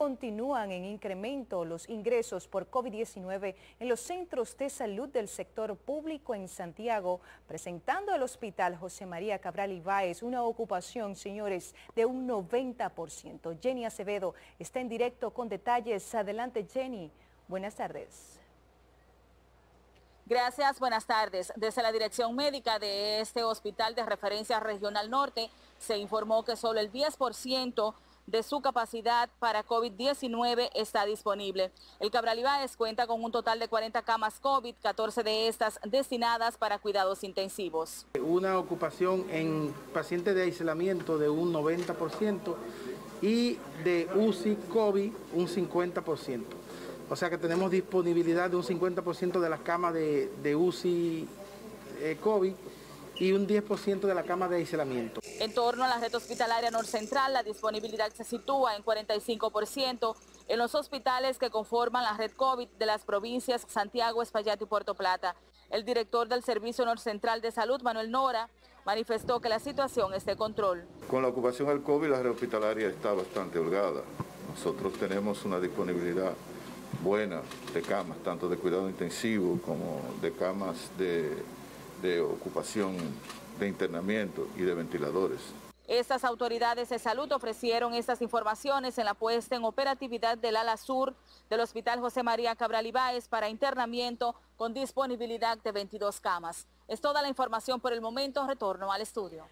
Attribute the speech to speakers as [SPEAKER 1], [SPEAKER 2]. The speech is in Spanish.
[SPEAKER 1] Continúan en incremento los ingresos por COVID-19 en los centros de salud del sector público en Santiago, presentando al Hospital José María Cabral Ibáez una ocupación, señores, de un 90%. Jenny Acevedo está en directo con detalles. Adelante, Jenny. Buenas tardes.
[SPEAKER 2] Gracias, buenas tardes. Desde la dirección médica de este hospital de referencia regional norte se informó que solo el 10% de su capacidad para COVID-19 está disponible. El Cabral Ibáez cuenta con un total de 40 camas COVID, 14 de estas destinadas para cuidados intensivos.
[SPEAKER 3] Una ocupación en pacientes de aislamiento de un 90% y de UCI COVID un 50%. O sea que tenemos disponibilidad de un 50% de las camas de, UCI eh, COVID y un 10% de la cama de aislamiento.
[SPEAKER 2] En torno a la red hospitalaria norcentral, la disponibilidad se sitúa en 45% en los hospitales que conforman la red COVID de las provincias Santiago, Espaillat y Puerto Plata. El director del Servicio Norcentral de Salud, Manuel Nora, manifestó que la situación es de control.
[SPEAKER 4] Con la ocupación del COVID, la red hospitalaria está bastante holgada. Nosotros tenemos una disponibilidad buena de camas, tanto de cuidado intensivo como de camas de de ocupación de internamiento y de ventiladores.
[SPEAKER 2] Estas autoridades de salud ofrecieron estas informaciones en la puesta en operatividad del ala sur del Hospital José María Cabral Ibáez para internamiento con disponibilidad de 22 camas. Es toda la información por el momento. Retorno al estudio.